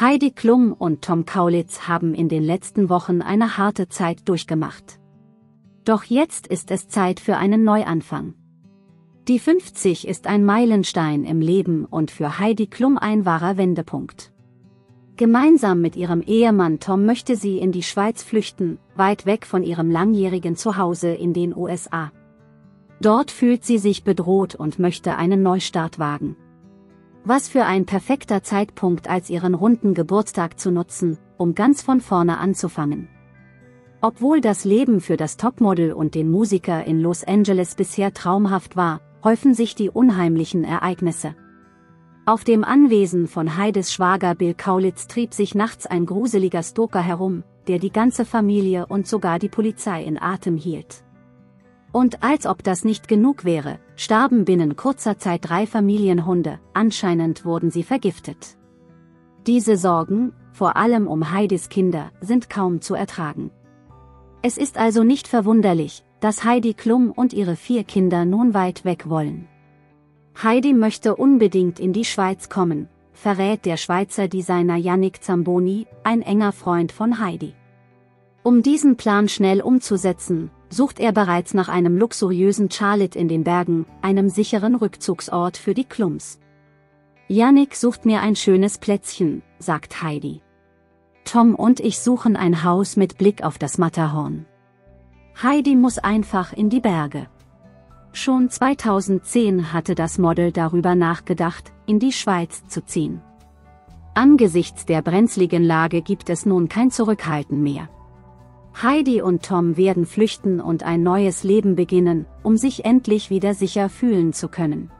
Heidi Klum und Tom Kaulitz haben in den letzten Wochen eine harte Zeit durchgemacht. Doch jetzt ist es Zeit für einen Neuanfang. Die 50 ist ein Meilenstein im Leben und für Heidi Klum ein wahrer Wendepunkt. Gemeinsam mit ihrem Ehemann Tom möchte sie in die Schweiz flüchten, weit weg von ihrem langjährigen Zuhause in den USA. Dort fühlt sie sich bedroht und möchte einen Neustart wagen. Was für ein perfekter Zeitpunkt als ihren runden Geburtstag zu nutzen, um ganz von vorne anzufangen. Obwohl das Leben für das Topmodel und den Musiker in Los Angeles bisher traumhaft war, häufen sich die unheimlichen Ereignisse. Auf dem Anwesen von Heides Schwager Bill Kaulitz trieb sich nachts ein gruseliger Stoker herum, der die ganze Familie und sogar die Polizei in Atem hielt. Und als ob das nicht genug wäre, starben binnen kurzer Zeit drei Familienhunde, anscheinend wurden sie vergiftet. Diese Sorgen, vor allem um Heidis Kinder, sind kaum zu ertragen. Es ist also nicht verwunderlich, dass Heidi Klum und ihre vier Kinder nun weit weg wollen. Heidi möchte unbedingt in die Schweiz kommen, verrät der Schweizer Designer Yannick Zamboni, ein enger Freund von Heidi. Um diesen Plan schnell umzusetzen, sucht er bereits nach einem luxuriösen Charlotte in den Bergen, einem sicheren Rückzugsort für die Klums. Yannick sucht mir ein schönes Plätzchen, sagt Heidi. Tom und ich suchen ein Haus mit Blick auf das Matterhorn. Heidi muss einfach in die Berge. Schon 2010 hatte das Model darüber nachgedacht, in die Schweiz zu ziehen. Angesichts der brenzligen Lage gibt es nun kein Zurückhalten mehr. Heidi und Tom werden flüchten und ein neues Leben beginnen, um sich endlich wieder sicher fühlen zu können.